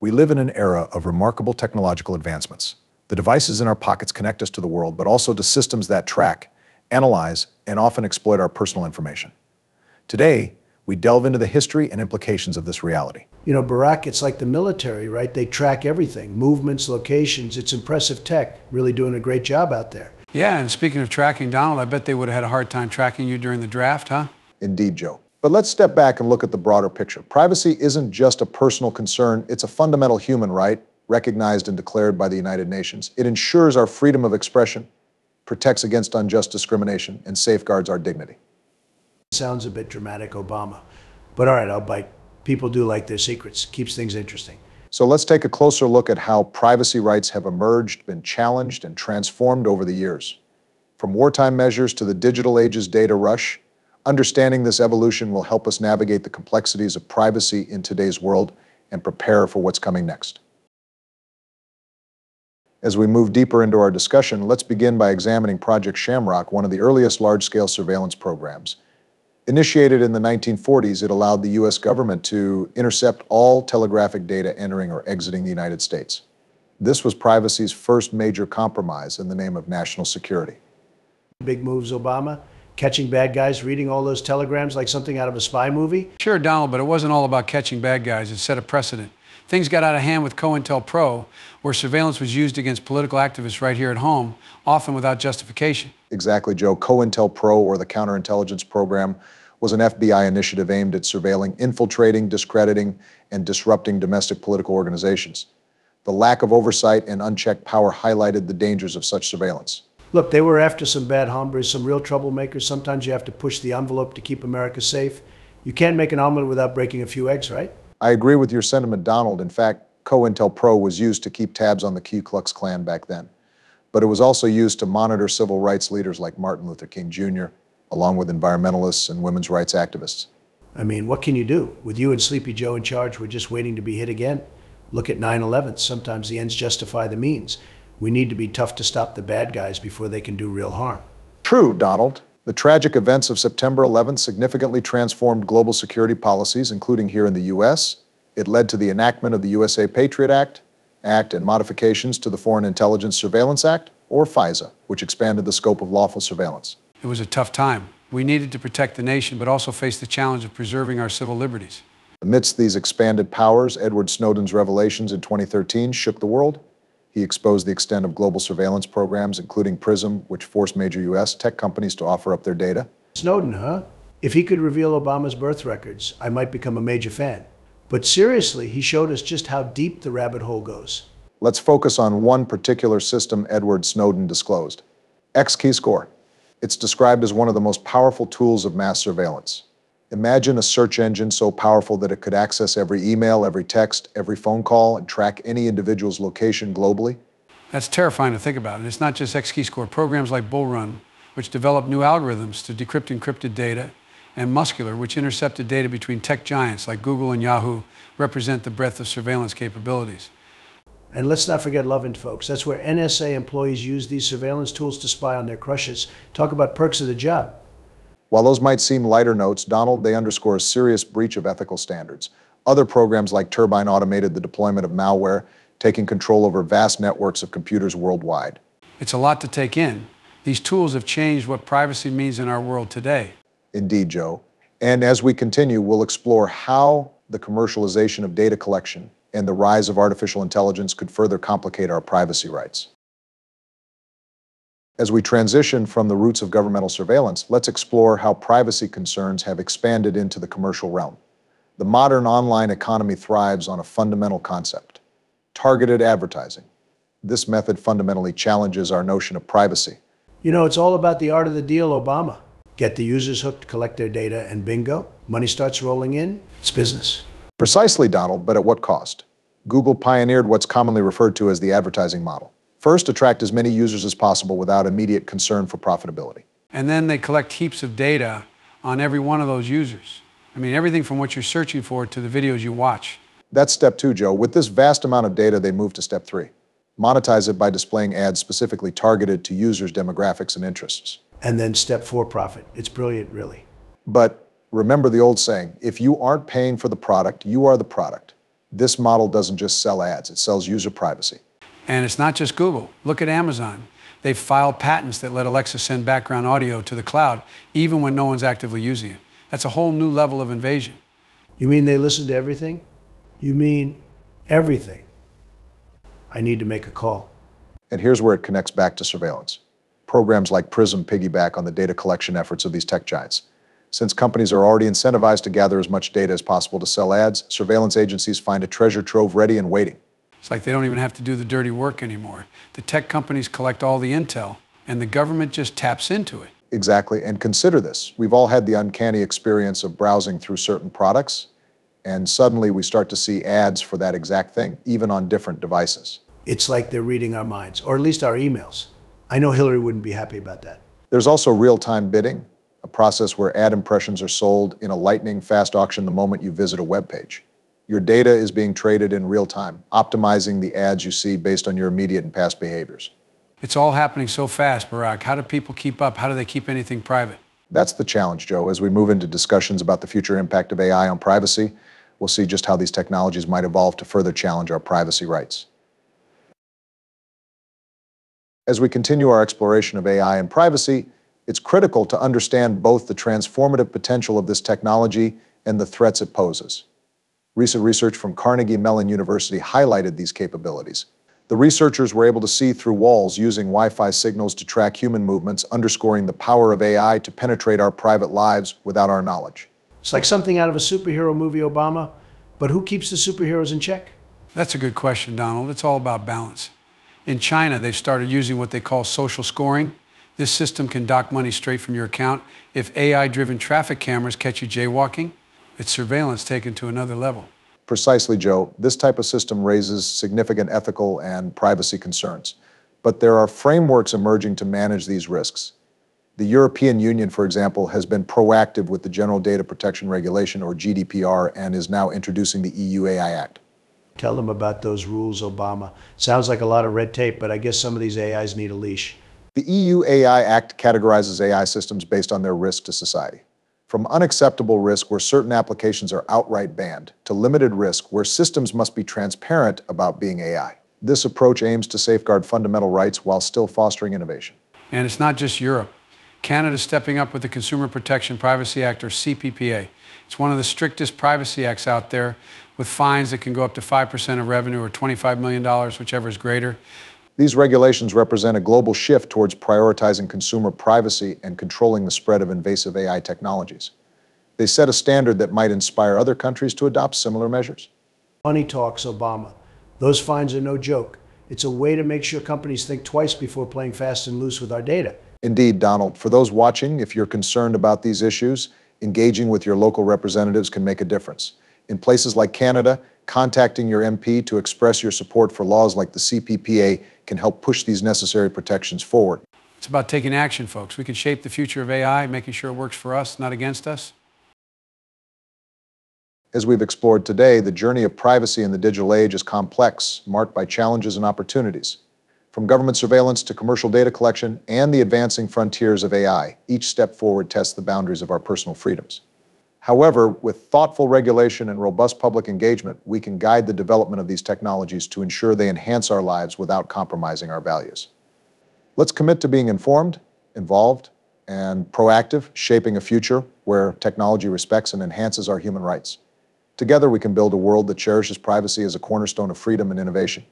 We live in an era of remarkable technological advancements. The devices in our pockets connect us to the world, but also to systems that track, analyze, and often exploit our personal information. Today, we delve into the history and implications of this reality. You know, Barack, it's like the military, right? They track everything movements, locations. It's impressive tech. Really doing a great job out there. Yeah, and speaking of tracking, Donald, I bet they would have had a hard time tracking you during the draft, huh? Indeed, Joe. But let's step back and look at the broader picture. Privacy isn't just a personal concern, it's a fundamental human right recognized and declared by the United Nations. It ensures our freedom of expression, protects against unjust discrimination, and safeguards our dignity. Sounds a bit dramatic, Obama. But all right, I'll bite. People do like their secrets, keeps things interesting. So let's take a closer look at how privacy rights have emerged, been challenged, and transformed over the years. From wartime measures to the digital age's data rush, Understanding this evolution will help us navigate the complexities of privacy in today's world and prepare for what's coming next. As we move deeper into our discussion, let's begin by examining Project Shamrock, one of the earliest large-scale surveillance programs. Initiated in the 1940s, it allowed the U.S. government to intercept all telegraphic data entering or exiting the United States. This was privacy's first major compromise in the name of national security. Big moves, Obama catching bad guys, reading all those telegrams like something out of a spy movie? Sure, Donald, but it wasn't all about catching bad guys. It set a precedent. Things got out of hand with COINTELPRO, where surveillance was used against political activists right here at home, often without justification. Exactly, Joe. COINTELPRO, or the Counterintelligence Program, was an FBI initiative aimed at surveilling, infiltrating, discrediting, and disrupting domestic political organizations. The lack of oversight and unchecked power highlighted the dangers of such surveillance. Look, they were after some bad hombres, some real troublemakers. Sometimes you have to push the envelope to keep America safe. You can't make an omelet without breaking a few eggs, right? I agree with your sentiment, Donald. In fact, COINTELPRO was used to keep tabs on the Ku Klux Klan back then. But it was also used to monitor civil rights leaders like Martin Luther King Jr., along with environmentalists and women's rights activists. I mean, what can you do? With you and Sleepy Joe in charge, we're just waiting to be hit again. Look at 9 11. Sometimes the ends justify the means. We need to be tough to stop the bad guys before they can do real harm. True, Donald. The tragic events of September 11th significantly transformed global security policies, including here in the U.S. It led to the enactment of the USA Patriot Act, Act and modifications to the Foreign Intelligence Surveillance Act, or FISA, which expanded the scope of lawful surveillance. It was a tough time. We needed to protect the nation, but also face the challenge of preserving our civil liberties. Amidst these expanded powers, Edward Snowden's revelations in 2013 shook the world he exposed the extent of global surveillance programs, including PRISM, which forced major U.S. tech companies to offer up their data. Snowden, huh? If he could reveal Obama's birth records, I might become a major fan. But seriously, he showed us just how deep the rabbit hole goes. Let's focus on one particular system Edward Snowden disclosed XKeyscore. It's described as one of the most powerful tools of mass surveillance. Imagine a search engine so powerful that it could access every email, every text, every phone call, and track any individual's location globally. That's terrifying to think about. And it's not just XKeyscore. Programs like Bullrun, which develop new algorithms to decrypt encrypted data, and Muscular, which intercepted data between tech giants like Google and Yahoo, represent the breadth of surveillance capabilities. And let's not forget LOVEINT, folks. That's where NSA employees use these surveillance tools to spy on their crushes. Talk about perks of the job. While those might seem lighter notes, Donald, they underscore a serious breach of ethical standards. Other programs like Turbine automated the deployment of malware, taking control over vast networks of computers worldwide. It's a lot to take in. These tools have changed what privacy means in our world today. Indeed, Joe. And as we continue, we'll explore how the commercialization of data collection and the rise of artificial intelligence could further complicate our privacy rights. As we transition from the roots of governmental surveillance, let's explore how privacy concerns have expanded into the commercial realm. The modern online economy thrives on a fundamental concept targeted advertising. This method fundamentally challenges our notion of privacy. You know, it's all about the art of the deal, Obama. Get the users hooked, collect their data, and bingo, money starts rolling in. It's business. Precisely, Donald, but at what cost? Google pioneered what's commonly referred to as the advertising model. First, attract as many users as possible without immediate concern for profitability. And then they collect heaps of data on every one of those users. I mean, everything from what you're searching for to the videos you watch. That's step two, Joe. With this vast amount of data, they move to step three. Monetize it by displaying ads specifically targeted to users' demographics and interests. And then step four, profit. It's brilliant, really. But remember the old saying if you aren't paying for the product, you are the product. This model doesn't just sell ads, it sells user privacy. And it's not just Google. Look at Amazon. They've filed patents that let Alexa send background audio to the cloud, even when no one's actively using it. That's a whole new level of invasion. You mean they listen to everything? You mean everything? I need to make a call. And here's where it connects back to surveillance. Programs like PRISM piggyback on the data collection efforts of these tech giants. Since companies are already incentivized to gather as much data as possible to sell ads, surveillance agencies find a treasure trove ready and waiting. It's like they don't even have to do the dirty work anymore. The tech companies collect all the intel, and the government just taps into it. Exactly. And consider this we've all had the uncanny experience of browsing through certain products, and suddenly we start to see ads for that exact thing, even on different devices. It's like they're reading our minds, or at least our emails. I know Hillary wouldn't be happy about that. There's also real time bidding, a process where ad impressions are sold in a lightning fast auction the moment you visit a web page. Your data is being traded in real time, optimizing the ads you see based on your immediate and past behaviors. It's all happening so fast, Barack. How do people keep up? How do they keep anything private? That's the challenge, Joe. As we move into discussions about the future impact of AI on privacy, we'll see just how these technologies might evolve to further challenge our privacy rights. As we continue our exploration of AI and privacy, it's critical to understand both the transformative potential of this technology and the threats it poses. Recent research from Carnegie Mellon University highlighted these capabilities. The researchers were able to see through walls using Wi Fi signals to track human movements, underscoring the power of AI to penetrate our private lives without our knowledge. It's like something out of a superhero movie, Obama, but who keeps the superheroes in check? That's a good question, Donald. It's all about balance. In China, they've started using what they call social scoring. This system can dock money straight from your account. If AI driven traffic cameras catch you jaywalking, it's surveillance taken to another level. Precisely, Joe. This type of system raises significant ethical and privacy concerns. But there are frameworks emerging to manage these risks. The European Union, for example, has been proactive with the General Data Protection Regulation, or GDPR, and is now introducing the EU AI Act. Tell them about those rules, Obama. Sounds like a lot of red tape, but I guess some of these AIs need a leash. The EU AI Act categorizes AI systems based on their risk to society. From unacceptable risk, where certain applications are outright banned, to limited risk, where systems must be transparent about being AI. This approach aims to safeguard fundamental rights while still fostering innovation. And it's not just Europe. Canada's stepping up with the Consumer Protection Privacy Act, or CPPA. It's one of the strictest privacy acts out there, with fines that can go up to 5% of revenue or $25 million, whichever is greater. These regulations represent a global shift towards prioritizing consumer privacy and controlling the spread of invasive AI technologies. They set a standard that might inspire other countries to adopt similar measures. Money talks, Obama. Those fines are no joke. It's a way to make sure companies think twice before playing fast and loose with our data. Indeed, Donald. For those watching, if you're concerned about these issues, engaging with your local representatives can make a difference. In places like Canada, contacting your MP to express your support for laws like the CPPA can help push these necessary protections forward. It's about taking action, folks. We can shape the future of AI, making sure it works for us, not against us. As we've explored today, the journey of privacy in the digital age is complex, marked by challenges and opportunities. From government surveillance to commercial data collection and the advancing frontiers of AI, each step forward tests the boundaries of our personal freedoms. However, with thoughtful regulation and robust public engagement, we can guide the development of these technologies to ensure they enhance our lives without compromising our values. Let's commit to being informed, involved, and proactive, shaping a future where technology respects and enhances our human rights. Together, we can build a world that cherishes privacy as a cornerstone of freedom and innovation.